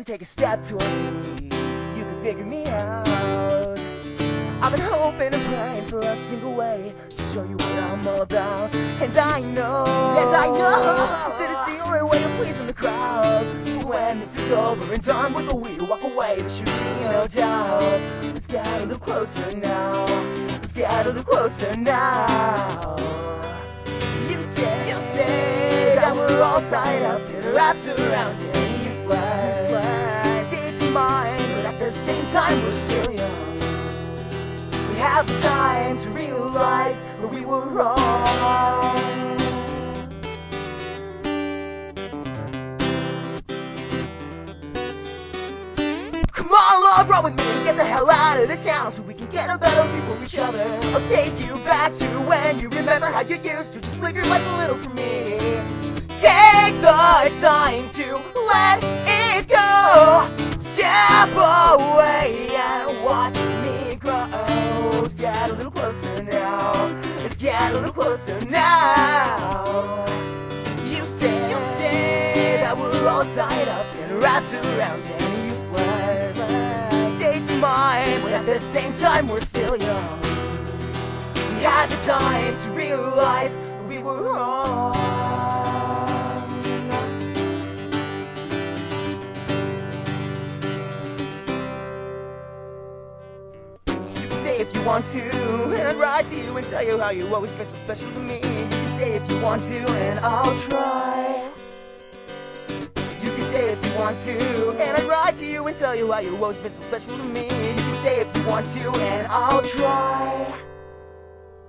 on, take a step towards me so you can figure me out. I've been hoping and praying for a single way to show you what I'm all about. And I know, and I know that it's the only way of pleasing the crowd. When this is over and done with, we walk away. There should be no doubt. Let's get a little closer now. Let's get a little closer now. You say, you say that we're all tied up and wrapped around and useless. States of mind, but at the same time we're still young. We have time to realize that we were wrong. Come on, love, run with me and get the hell out of this town so we can get a better view for each other. I'll take you back to when you remember how you used to just live your life a little for me. Take the time to let it go. Step away and watch me grow. Let's get a little closer now. Let's get a little closer now. You say, you say that we're all tied up and wrapped around and useless. States of mind, but at the same time we're still young. We had the time to realize we were wrong. If you want to, and I'd write to you and tell you how you're always special, special to me. You can say if you want to, and I'll try. You can say if you want to, and I'd write to you and tell you how you're always special, special to me. You can say if you want to, and I'll try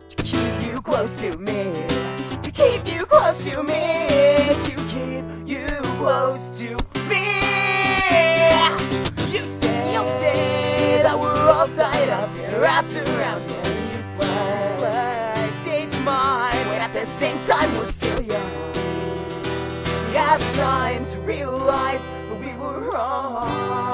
to keep you close to me, to keep you close to me, to keep you close to wrapped around and you slice, It's mine when at the same time we're still young. We have time to realize that we were wrong.